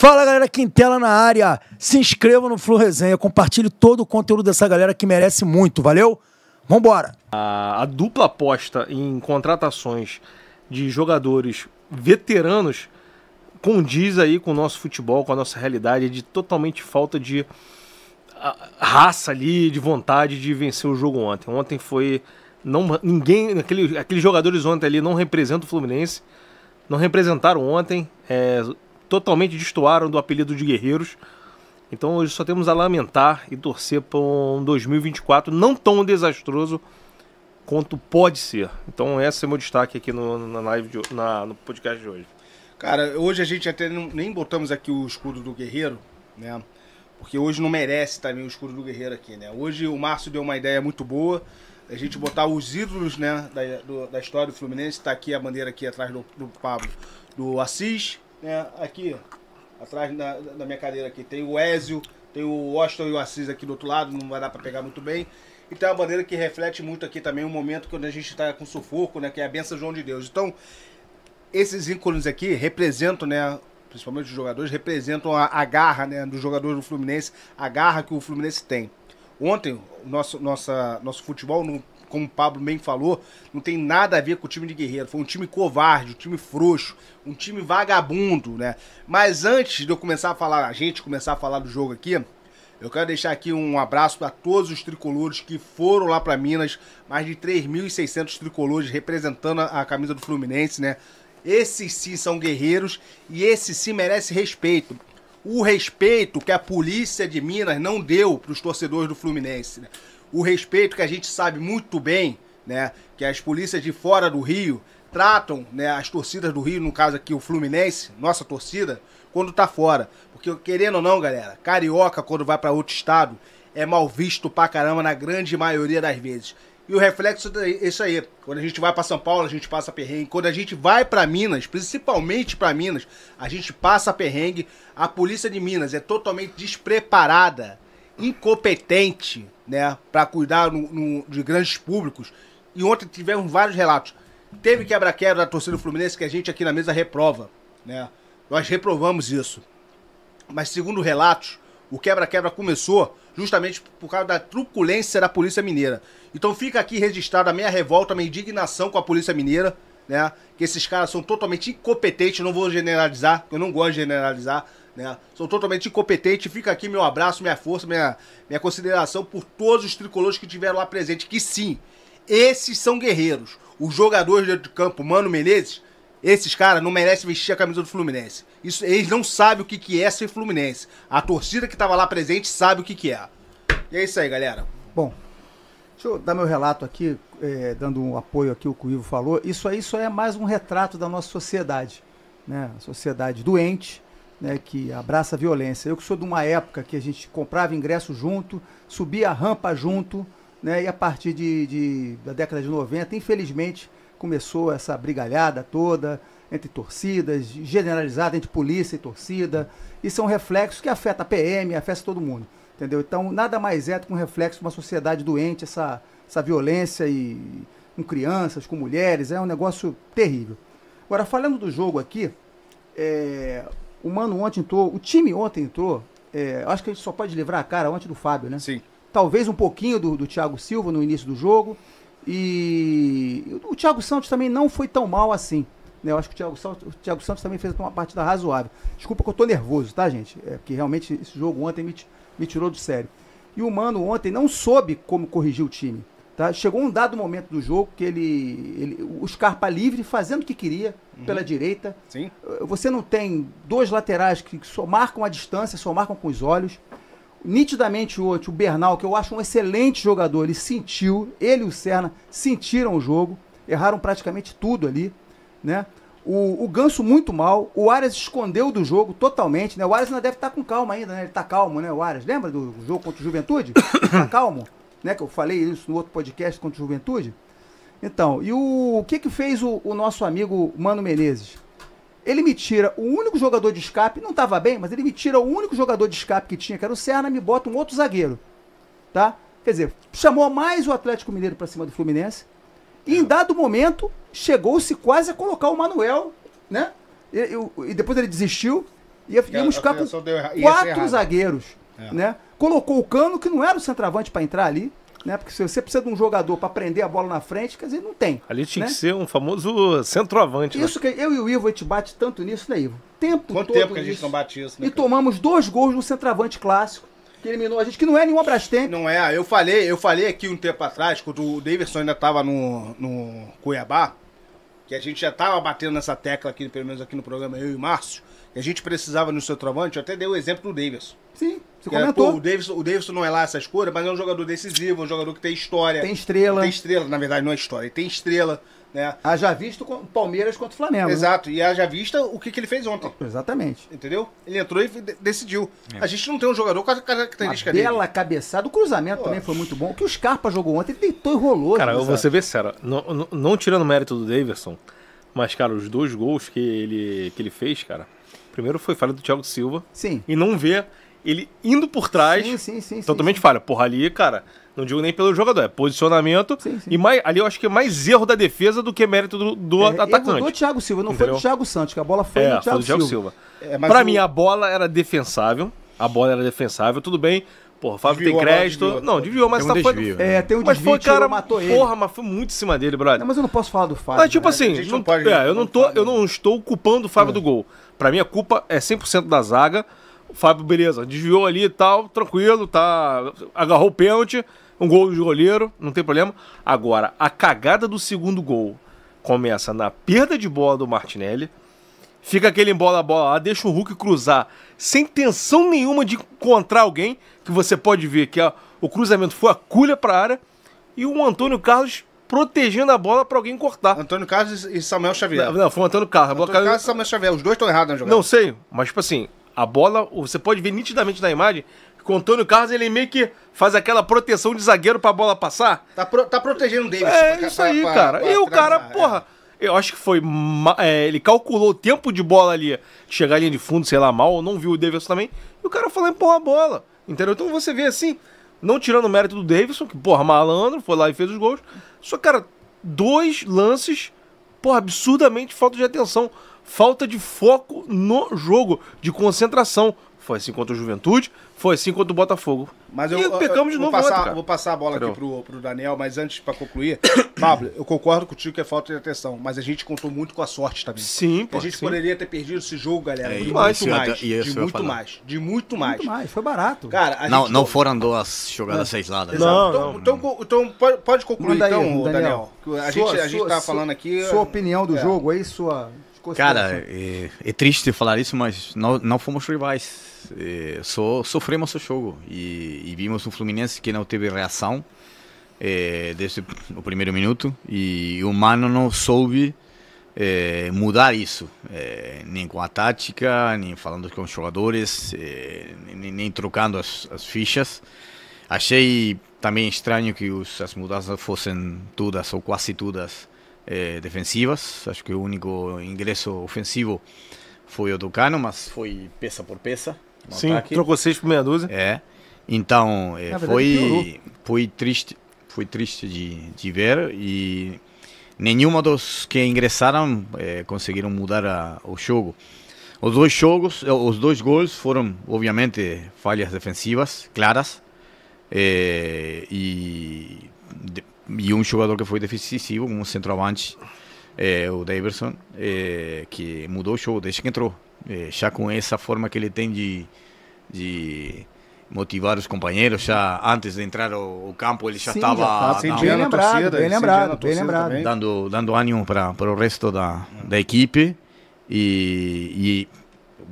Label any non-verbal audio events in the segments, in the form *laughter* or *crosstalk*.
Fala galera, Quintela na área. Se inscreva no Flu Resenha, compartilhe todo o conteúdo dessa galera que merece muito, valeu? Vambora! A, a dupla aposta em contratações de jogadores veteranos condiz aí com o nosso futebol, com a nossa realidade de totalmente falta de raça ali, de vontade de vencer o jogo ontem. Ontem foi não ninguém, aquele, aqueles jogadores ontem ali não representam o Fluminense, não representaram ontem. É, totalmente destoaram do apelido de guerreiros. Então hoje só temos a lamentar e torcer para um 2024 não tão desastroso quanto pode ser. Então esse é meu destaque aqui no, na live de, na, no podcast de hoje. Cara, hoje a gente até não, nem botamos aqui o escudo do guerreiro, né? Porque hoje não merece também o escudo do guerreiro aqui, né? Hoje o Márcio deu uma ideia muito boa. A gente botar os ídolos, né, da, do, da história do Fluminense. Está aqui a bandeira aqui atrás do, do Pablo, do Assis, né, aqui, atrás da, da minha cadeira aqui, tem o Ézio, tem o Washington e o Assis aqui do outro lado, não vai dar para pegar muito bem. E tem uma bandeira que reflete muito aqui também um momento quando a gente está com sufoco, né, que é a benção João de Deus. Então, esses ícones aqui representam, né, principalmente os jogadores, representam a, a garra né, do jogador do Fluminense, a garra que o Fluminense tem. Ontem, nosso, nossa, nosso futebol como o Pablo bem falou, não tem nada a ver com o time de Guerreiro. Foi um time covarde, um time frouxo, um time vagabundo, né? Mas antes de eu começar a falar, a gente começar a falar do jogo aqui, eu quero deixar aqui um abraço para todos os tricolores que foram lá para Minas, mais de 3.600 tricolores representando a camisa do Fluminense, né? Esses sim são guerreiros e esses sim merecem respeito. O respeito que a polícia de Minas não deu para os torcedores do Fluminense. Né? o respeito que a gente sabe muito bem, né, que as polícias de fora do Rio tratam, né, as torcidas do Rio, no caso aqui o Fluminense, nossa torcida, quando tá fora. Porque querendo ou não, galera, carioca quando vai para outro estado é mal visto pra caramba na grande maioria das vezes. E o reflexo é isso aí. Quando a gente vai para São Paulo, a gente passa perrengue. Quando a gente vai para Minas, principalmente para Minas, a gente passa perrengue. A polícia de Minas é totalmente despreparada, incompetente, né, para cuidar no, no, de grandes públicos. E ontem tivemos vários relatos. Teve quebra-quebra da torcida do Fluminense que a gente aqui na mesa reprova, né? Nós reprovamos isso. Mas segundo relatos, o quebra-quebra começou justamente por causa da truculência da Polícia Mineira. Então fica aqui registrada a minha revolta, a minha indignação com a Polícia Mineira, né? Que esses caras são totalmente incompetentes, não vou generalizar, eu não gosto de generalizar, né? Sou totalmente incompetente. Fica aqui meu abraço, minha força, minha, minha consideração por todos os tricolores que tiveram lá presente. Que sim, esses são guerreiros. Os jogadores de campo, Mano Menezes, esses caras não merecem vestir a camisa do Fluminense. Isso, eles não sabem o que, que é ser Fluminense. A torcida que estava lá presente sabe o que, que é. E é isso aí, galera. Bom, deixa eu dar meu relato aqui, é, dando um apoio aqui ao que o Ivo falou. Isso aí só é mais um retrato da nossa sociedade. Né? Sociedade doente, né, que abraça a violência. Eu que sou de uma época que a gente comprava ingresso junto, subia a rampa junto, né, e a partir de, de, da década de 90, infelizmente, começou essa brigalhada toda entre torcidas, generalizada entre polícia e torcida. Isso é um reflexo que afeta a PM, afeta todo mundo. Entendeu? Então, nada mais é do que um reflexo de uma sociedade doente, essa, essa violência e, com crianças, com mulheres, é um negócio terrível. Agora, falando do jogo aqui, é, o Mano ontem entrou, o time ontem entrou. É, acho que a gente só pode livrar a cara ontem do Fábio, né? Sim. Talvez um pouquinho do, do Thiago Silva no início do jogo. E o Thiago Santos também não foi tão mal assim. Né? Eu acho que o Thiago, Santos, o Thiago Santos também fez uma partida razoável. Desculpa que eu tô nervoso, tá, gente? É porque realmente esse jogo ontem me, me tirou do sério. E o Mano ontem não soube como corrigir o time. Tá? Chegou um dado momento do jogo que ele, ele o Scarpa livre, fazendo o que queria uhum. pela direita. Sim. Você não tem dois laterais que só marcam a distância, só marcam com os olhos. Nitidamente hoje, o Bernal, que eu acho um excelente jogador, ele sentiu, ele e o Serna sentiram o jogo, erraram praticamente tudo ali, né? O, o Ganso muito mal, o Arias escondeu do jogo totalmente, né? O Arias ainda deve estar com calma ainda, né? Ele tá calmo, né? O Arias, lembra do jogo contra o Juventude? tá calmo né? Que eu falei isso no outro podcast contra a juventude. Então, e o, o que que fez o, o, nosso amigo Mano Menezes? Ele me tira o único jogador de escape, não estava bem, mas ele me tira o único jogador de escape que tinha, que era o Serna, me bota um outro zagueiro. Tá? Quer dizer, chamou mais o Atlético Mineiro para cima do Fluminense. E em dado momento, chegou-se quase a colocar o Manuel, né? E, e, e depois ele desistiu Ia, íamos ficar com quatro zagueiros, é. né? Colocou o Cano, que não era o centroavante para entrar ali, né? Porque se você precisa de um jogador para prender a bola na frente, quer dizer, não tem. Ali tinha né? que ser um famoso centroavante. Né? Isso né? que eu e o Ivo a gente bate tanto nisso, né, Ivo? Tempo Quanto todo tempo que a gente não bate isso, né? E tomamos dois gols no centroavante clássico que eliminou a gente, que não é nenhum Brastemp. Não é, eu falei, eu falei aqui um tempo atrás, quando o Davidson ainda estava no, no Cuiabá, que a gente já estava batendo nessa tecla aqui, pelo menos aqui no programa, eu e o Márcio, que a gente precisava no centroavante, eu até dei o exemplo do Davidson. Sim, você que comentou. É, pô, o, Davidson, o Davidson não é lá essa escolha, mas é um jogador decisivo, um jogador que tem história. Tem estrela. Tem estrela, na verdade não é história, tem estrela. Né? Haja visto com Palmeiras contra o Flamengo. Né? Exato, né? e haja vista o que, que ele fez ontem. Exatamente. Entendeu? Ele entrou e decidiu. É. A gente não tem um jogador com a característica dele. Bela cabeçada, o cruzamento Pô. também foi muito bom. O que o Scarpa jogou ontem, ele deitou e rolou. Cara, eu vou ser bem sério, não, não, não tirando o mérito do Davidson, mas, cara, os dois gols que ele, que ele fez, cara, primeiro foi falha do Thiago Silva. Sim. E não ver ele indo por trás. Sim, sim, sim. Totalmente sim, falha. Porra, ali, cara, não digo nem pelo jogador, é posicionamento. Sim, sim. E mais, ali eu acho que é mais erro da defesa do que mérito do, do é, atacante. Erro do Thiago Silva, não Entendeu? foi do Thiago Santos, que a bola foi é, do Thiago, foi do Thiago Silva. Silva. É, pra o... mim, a bola era defensável. A bola era defensável, tudo bem. Porra, o Fábio tem crédito. Desviou, não, desviou, mas tem um tá desvio, foi. É, tem um mas desvio, foi, cara, matou ele. Porra, mas foi muito em cima dele, brother. Não, mas eu não posso falar do Fábio. Mas tipo né? assim, não, não pode, é, eu não tô, eu não estou culpando o Fábio é. do gol. Pra mim a culpa é 100% da zaga. O Fábio, beleza, desviou ali e tal, tranquilo, tá, agarrou o pênalti, um gol de goleiro, não tem problema. Agora, a cagada do segundo gol começa na perda de bola do Martinelli, fica aquele bola a bola lá, deixa o Hulk cruzar sem tensão nenhuma de encontrar alguém, que você pode ver que a, o cruzamento foi a culha para a área, e o Antônio Carlos protegendo a bola para alguém cortar. Antônio Carlos e Samuel Xavier. Não, não foi o Antônio Carlos. Antônio Carlos e Samuel Xavier, os dois estão errados na jogada. Não sei, mas tipo assim, a bola, você pode ver nitidamente na imagem que o Antônio Carlos ele meio que faz aquela proteção de zagueiro pra bola passar. Tá, pro, tá protegendo o Davis. É pra, isso pra, aí, pra, cara. e o cara, é. porra, eu acho que foi. É, ele calculou o tempo de bola ali, chegar ali de fundo, sei lá, mal, não viu o Davidson também. E o cara foi lá empurrar a bola. Entendeu? Então você vê assim, não tirando o mérito do Davidson, que, porra, malandro, foi lá e fez os gols. Só, cara, dois lances, porra, absurdamente falta de atenção falta de foco no jogo, de concentração. Foi assim contra o Juventude, foi assim contra o Botafogo. Mas eu, e pecamos de novo passar, ontem, vou passar a bola Entendeu? aqui pro, pro Daniel, mas antes para concluir, *coughs* Pablo, eu concordo contigo que é falta de atenção, mas a gente contou muito com a sorte também. Sim, pô, A gente sim. poderia ter perdido esse jogo, galera, é, muito, mais, mais, de muito mais, de muito mais. Muito mais, foi barato. Cara, não, não foram duas jogadas isoladas. Não, então, não, então, então, pode concluir Manda então, aí, Daniel. Daniel. A, sua, gente, a gente tá falando aqui... Sua opinião do é. jogo aí, sua Cara, é, é, triste falar isso, mas não, não fomos rivais. É, só sofremos o jogo e, e, vimos um Fluminense que não teve reação é, desde o primeiro minuto e o Mano não soube é, mudar isso, é, nem com a tática, nem falando com os jogadores, é, nem, nem, trocando as, as, fichas. Achei também estranho que os, as mudanças fossem todas ou quase todas eh, defensivas. Acho que o único ingresso ofensivo foi o do Cano, mas foi peça por peça. Sim, ataque. trocou seis por meia dúzia. É. Então, eh, foi, foi triste, foi triste de, de ver e nenhuma dos que ingressaram eh, conseguiram mudar a, o jogo. Os dois jogos, eh, os dois gols foram, obviamente, falhas defensivas claras. Eh, e de, e um jogador que foi decisivo, como centroavante, é, o Davidson, é, que mudou o jogo desde que entrou. É, já com essa forma que ele tem de, de motivar os companheiros, já antes de entrar ao, campo, ele já estava tá bem lembrado, torcida, bem lembrado, bem lembrado. Dando, dando ânimo para, para o resto da, da equipe. E, e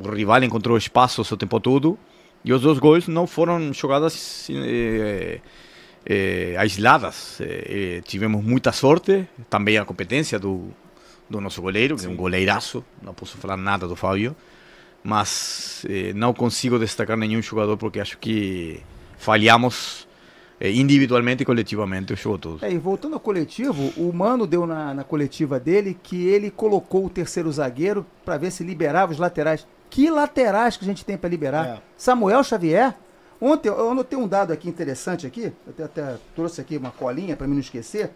o rival encontrou espaços o tempo todo. E os dois gols não foram jogadas eh, eh, aisladas. Eh, tivemos muita sorte, também a competência do, do nosso goleiro, que Sim. é um goleiraço, não posso falar nada do Fábio, mas eh, não consigo destacar nenhum jogador porque acho que falhamos individualmente e coletivamente o jogo todo. É, e voltando ao coletivo, o Mano deu na, na coletiva dele que ele colocou o terceiro zagueiro para ver se liberava os laterais. Que laterais que a gente tem para liberar? É. Samuel Xavier? Ontem eu anotei um dado aqui interessante aqui, eu até trouxe aqui uma colinha para mim não esquecer.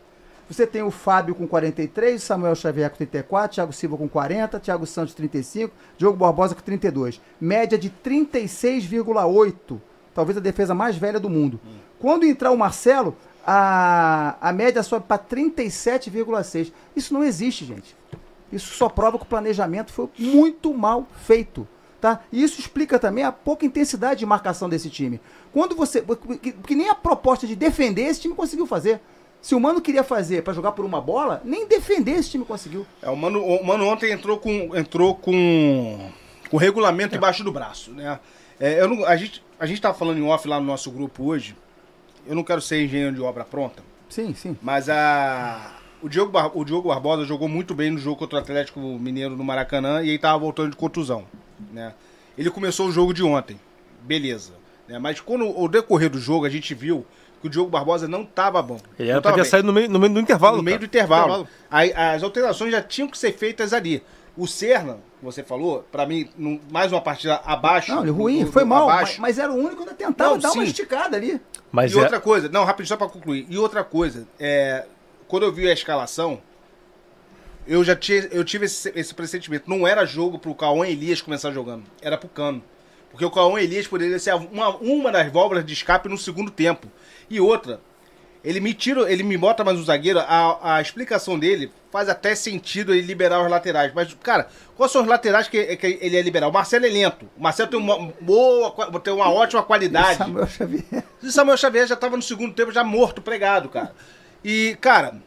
Você tem o Fábio com 43, Samuel Xavier com 34, Thiago Silva com 40, Thiago Santos 35, Diogo Barbosa com 32. Média de 36,8. Talvez a defesa mais velha do mundo. Quando entrar o Marcelo, a, a média sobe para 37,6. Isso não existe, gente. Isso só prova que o planejamento foi muito mal feito. Tá? E isso explica também a pouca intensidade de marcação desse time. Quando você. Que, que nem a proposta de defender esse time conseguiu fazer. Se o Mano queria fazer para jogar por uma bola, nem defender esse time conseguiu. É, o Mano, o Mano ontem entrou com, entrou com, com o regulamento é. embaixo do braço, né? É, eu não, a, gente, a gente tava falando em off lá no nosso grupo hoje. Eu não quero ser engenheiro de obra pronta. Sim, sim. Mas a, o, Diogo Bar, o Diogo Barbosa jogou muito bem no jogo contra o Atlético Mineiro no Maracanã e aí tava voltando de contusão, né? Ele começou o jogo de ontem, beleza. Né? Mas quando o decorrer do jogo a gente viu que o Diogo Barbosa não estava bom. Ele era pra ter saído no meio, no meio do intervalo. No meio do intervalo. Aí, as alterações já tinham que ser feitas ali. O Serna, você falou, para mim, mais uma partida abaixo. Não, ele ruim, do, foi mal, mas, mas, era o único que tentava não, dar sim. uma esticada ali. Mas e é... outra coisa, não, rapidinho só para concluir. E outra coisa, é, quando eu vi a escalação, eu já tinha, eu tive esse, esse pressentimento. Não era jogo pro Cauã Elias começar jogando, era pro Cano. Porque o Cauã Elias poderia ser uma, uma das válvulas de escape no segundo tempo. E outra, ele me tira, ele me bota mais um zagueiro, a, a explicação dele faz até sentido ele liberar os laterais. Mas, cara, quais são os laterais que, que ele é liberar? O Marcelo é lento. O Marcelo tem uma boa, tem uma ótima qualidade. E Samuel Xavier. E Samuel Xavier já estava no segundo tempo, já morto, pregado, cara. E, cara,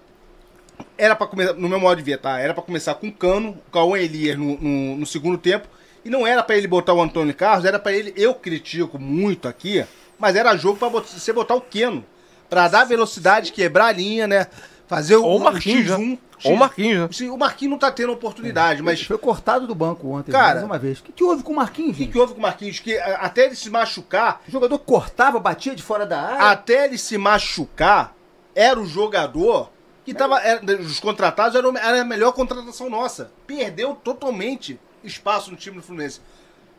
era para começar, no meu modo de ver, tá? Era para começar com o Cano, o Cauã Elias no, no, no segundo tempo. E não era para ele botar o Antônio Carlos, era para ele, eu critico muito aqui, mas era jogo para você botar o Keno. Pra dar velocidade, quebrar a linha, né? Fazer o, o Marquinhos, X1. Né? X... Ou o Marquinhos, né? Sim, o Marquinhos não tá tendo oportunidade, é, mas. Foi cortado do banco ontem, Cara, mais uma vez. O que, que houve com o Marquinhos, gente? O que, que houve com o Marquinhos? Que até ele se machucar. O jogador cortava, batia de fora da área. Até ele se machucar, era o jogador que tava. Era, os contratados era, era a melhor contratação nossa. Perdeu totalmente espaço no time do Fluminense.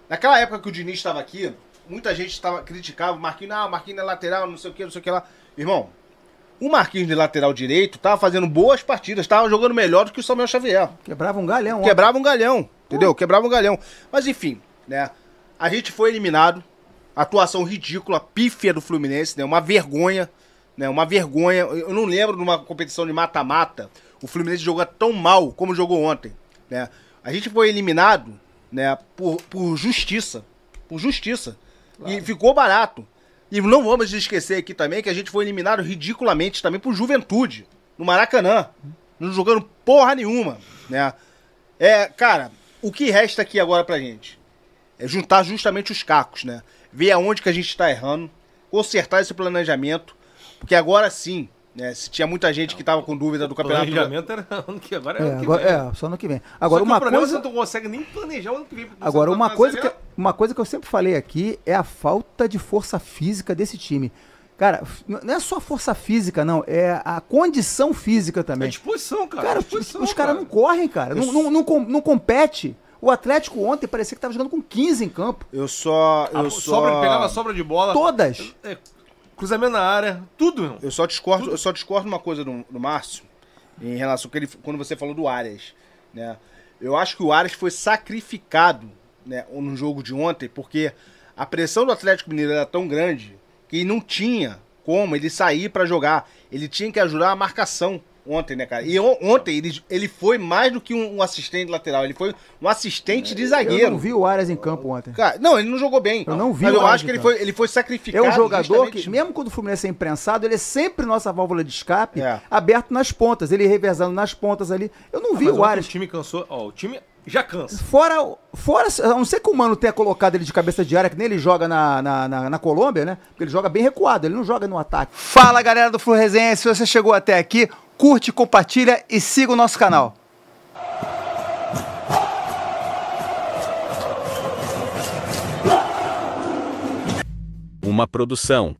Naquela época que o Diniz estava aqui, muita gente tava, criticava o Marquinhos, ah, o Marquinhos é lateral, não sei o que, não sei o que lá. Irmão, o Marquinhos de lateral direito tava fazendo boas partidas, tava jogando melhor do que o Samuel Xavier. Quebrava um galhão. Quebrava um galhão, entendeu? Quebrava um galhão. Mas enfim, né? A gente foi eliminado. Atuação ridícula, pífia do Fluminense, né? Uma vergonha, né? Uma vergonha. Eu não lembro de uma competição de mata-mata o Fluminense jogou tão mal como jogou ontem, né? A gente foi eliminado, né, por, por justiça. Por justiça. Claro. E ficou barato. E não vamos esquecer aqui também que a gente foi eliminado ridiculamente também por Juventude, no Maracanã. Não jogando porra nenhuma, né? É, cara, o que resta aqui agora pra gente? É juntar justamente os cacos, né? Ver aonde que a gente tá errando, consertar esse planejamento, porque agora sim, né? Se tinha muita gente que estava com dúvida do campeonato. O planejamento era *laughs* ano que agora é, é, agora, é só ano que vem. Agora uma coisa você não consegue nem planejar o ano que vem. Agora uma coisa que uma coisa que eu sempre falei aqui é a falta de força física desse time. Cara, não é só força física, não. É a condição física também. É disposição, cara. Cara, disposição, os caras não correm, cara. Não, não, não, não, compete. O Atlético ontem parecia que tava jogando com 15 em campo. Eu só. Eu a só... Sobra, pegava sobra de bola. Todas. É, cruzamento na área, tudo, irmão. Eu só discordo, tudo. eu só discordo uma coisa do, do Márcio, em relação que ele, quando você falou do Arias, né? Eu acho que o Arias foi sacrificado, né, no jogo de ontem, porque a pressão do Atlético Mineiro era tão grande que não tinha como ele sair para jogar. Ele tinha que ajudar a marcação ontem, né, cara? E ontem ele, ele foi mais do que um, um assistente lateral, ele foi um assistente de zagueiro. Eu não vi o Arias em campo ontem. Cara, não, ele não jogou bem. Eu não vi Mas eu acho que ele foi, ele foi sacrificado. É um jogador justamente... que, mesmo quando o Fluminense é imprensado, ele é sempre nossa válvula de escape, é. aberto nas pontas, ele revezando nas pontas ali. Eu não ah, vi o Arias. O time cansou, ó, o time já cansa. Fora, fora, a não ser que o Mano tenha colocado ele de cabeça de área, que nem ele joga na, na, na, na, Colômbia, né? Porque ele joga bem recuado, ele não joga no ataque. Fala, galera do Flu Resenha, se você chegou até aqui, curte, compartilha e siga o nosso canal. Uma produção